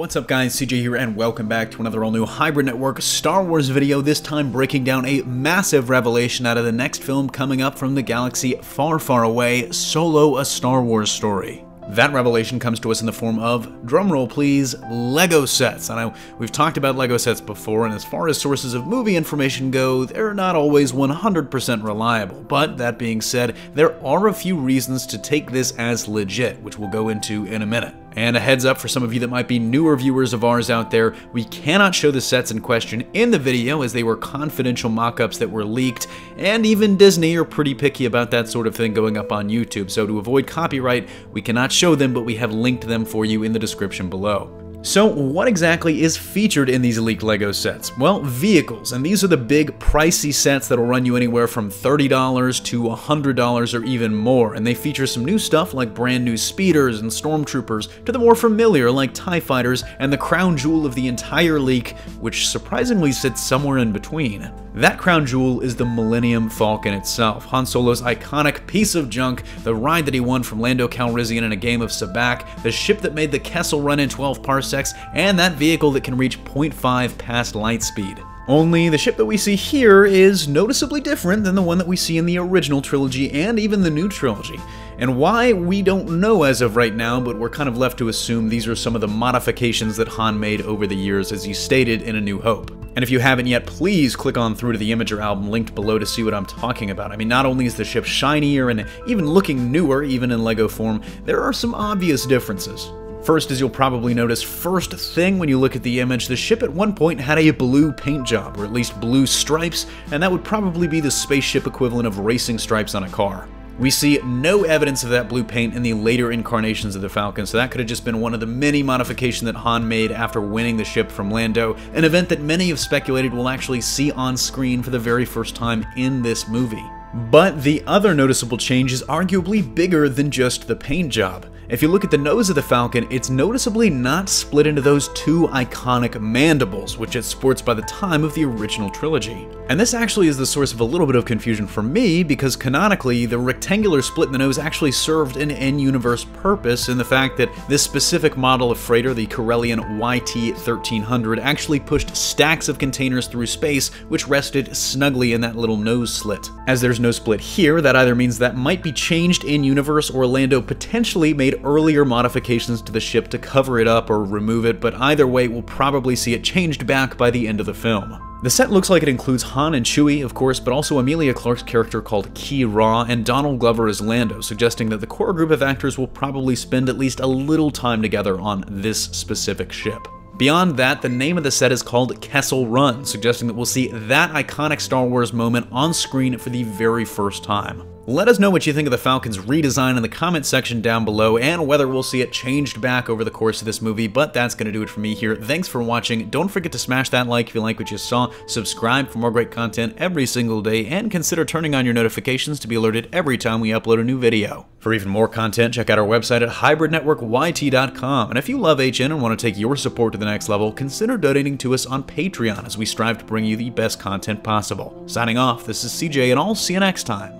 What's up guys, CJ here and welcome back to another all new Hybrid Network Star Wars video, this time breaking down a massive revelation out of the next film coming up from the galaxy far far away, Solo a Star Wars story. That revelation comes to us in the form of, drumroll please, LEGO sets. I know we've talked about LEGO sets before, and as far as sources of movie information go, they're not always 100% reliable. But that being said, there are a few reasons to take this as legit, which we'll go into in a minute. And a heads up for some of you that might be newer viewers of ours out there, we cannot show the sets in question in the video as they were confidential mock-ups that were leaked, and even Disney are pretty picky about that sort of thing going up on YouTube, so to avoid copyright, we cannot show them, but we have linked them for you in the description below. So what exactly is featured in these leaked LEGO sets? Well, vehicles, and these are the big pricey sets that'll run you anywhere from $30 to $100 or even more, and they feature some new stuff like brand new speeders and stormtroopers to the more familiar like TIE fighters and the crown jewel of the entire leak, which surprisingly sits somewhere in between. That crown jewel is the Millennium Falcon itself, Han Solo's iconic piece of junk, the ride that he won from Lando Calrissian in a game of Sabacc, the ship that made the Kessel run in 12 parsecs, and that vehicle that can reach 0.5 past light speed. Only the ship that we see here is noticeably different than the one that we see in the original trilogy and even the new trilogy. And why, we don't know as of right now, but we're kind of left to assume these are some of the modifications that Han made over the years as he stated in A New Hope. And if you haven't yet, please click on through to the Imgur album linked below to see what I'm talking about. I mean, not only is the ship shinier and even looking newer, even in LEGO form, there are some obvious differences. First, as you'll probably notice, first thing when you look at the image, the ship at one point had a blue paint job, or at least blue stripes, and that would probably be the spaceship equivalent of racing stripes on a car. We see no evidence of that blue paint in the later incarnations of the Falcon, so that could have just been one of the many modifications that Han made after winning the ship from Lando, an event that many have speculated we'll actually see on screen for the very first time in this movie. But the other noticeable change is arguably bigger than just the paint job. If you look at the nose of the Falcon, it's noticeably not split into those two iconic mandibles, which it sports by the time of the original trilogy. And this actually is the source of a little bit of confusion for me, because canonically, the rectangular split in the nose actually served an in-universe purpose in the fact that this specific model of freighter, the Corellian YT-1300, actually pushed stacks of containers through space, which rested snugly in that little nose slit. As there's no split here, that either means that might be changed in-universe or Lando potentially made earlier modifications to the ship to cover it up or remove it, but either way, we'll probably see it changed back by the end of the film. The set looks like it includes Han and Chewie, of course, but also Emilia Clarke's character called Qi'ra and Donald Glover as Lando, suggesting that the core group of actors will probably spend at least a little time together on this specific ship. Beyond that, the name of the set is called Kessel Run, suggesting that we'll see that iconic Star Wars moment on screen for the very first time. Let us know what you think of the Falcon's redesign in the comment section down below and whether we'll see it changed back over the course of this movie, but that's going to do it for me here. Thanks for watching. Don't forget to smash that like if you like what you saw, subscribe for more great content every single day, and consider turning on your notifications to be alerted every time we upload a new video. For even more content, check out our website at hybridnetworkyt.com, and if you love HN and want to take your support to the next level, consider donating to us on Patreon as we strive to bring you the best content possible. Signing off, this is CJ, and I'll see you next time.